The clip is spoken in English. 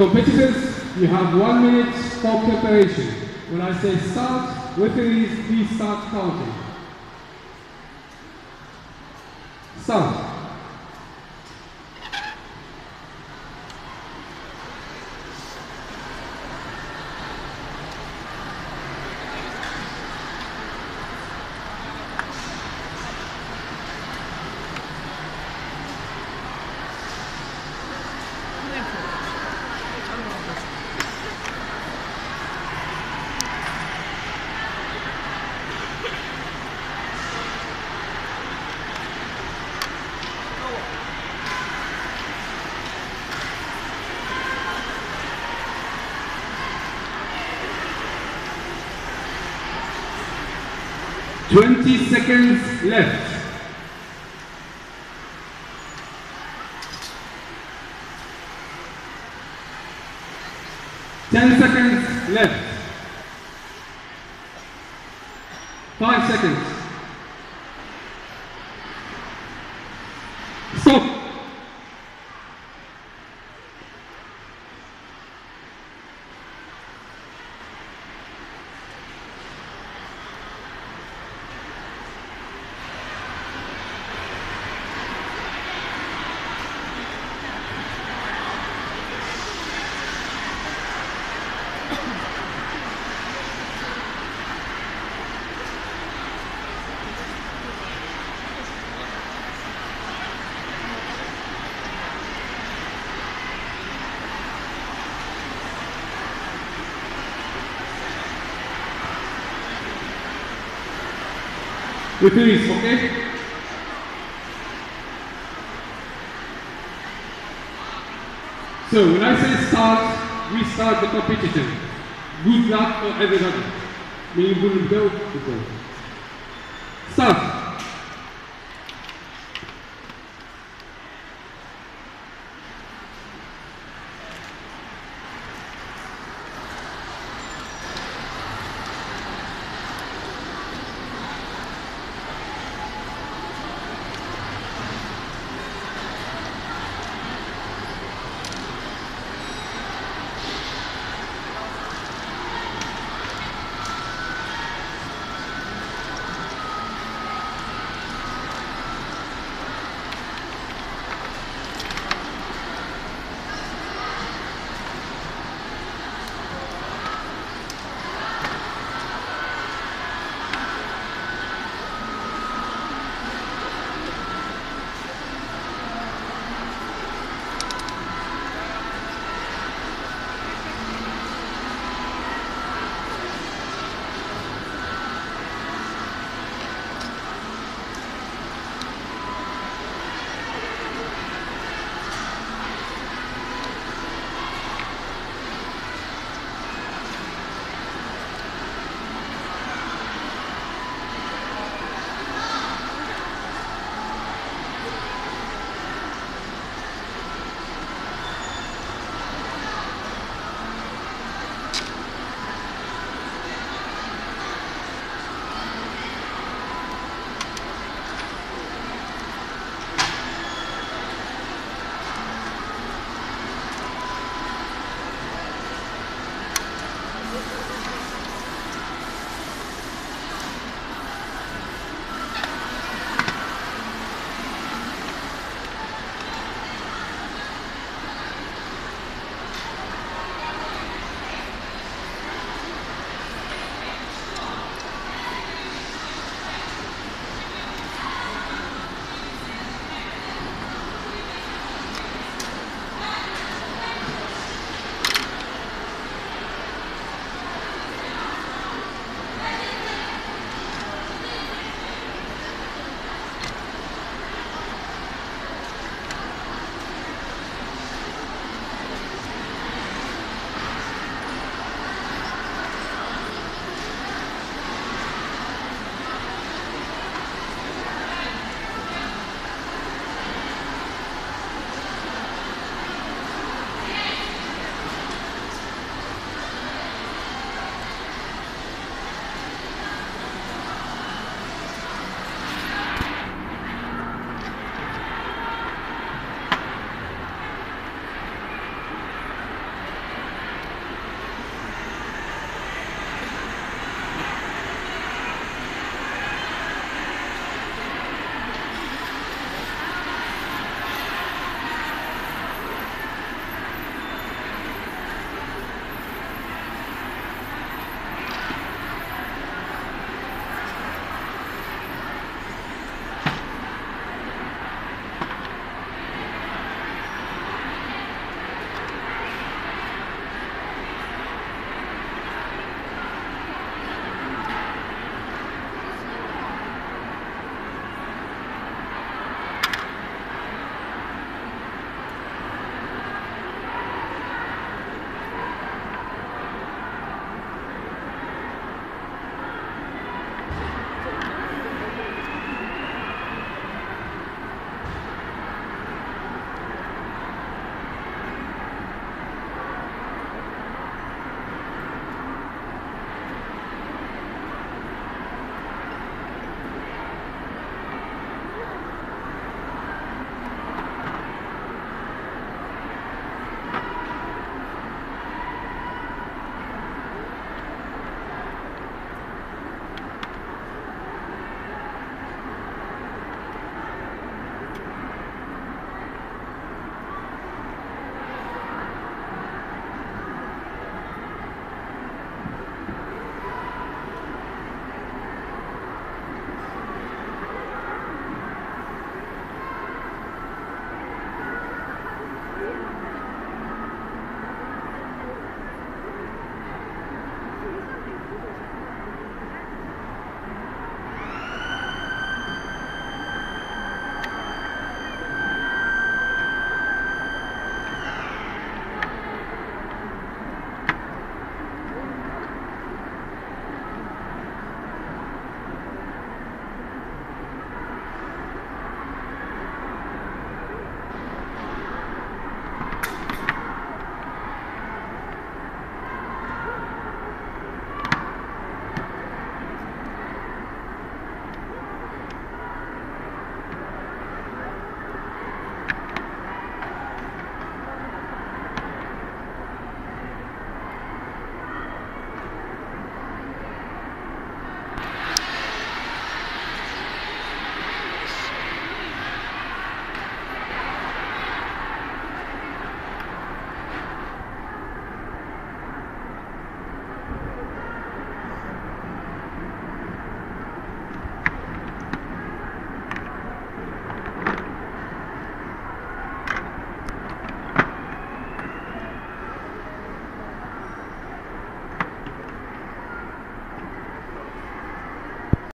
Competitors, you have one minute for preparation. When I say start, referees, please start counting. Start. Twenty seconds left. Ten seconds left. Five seconds. Referees, okay? So when I say start, we start the competition. Good luck for everybody. May you go. Start.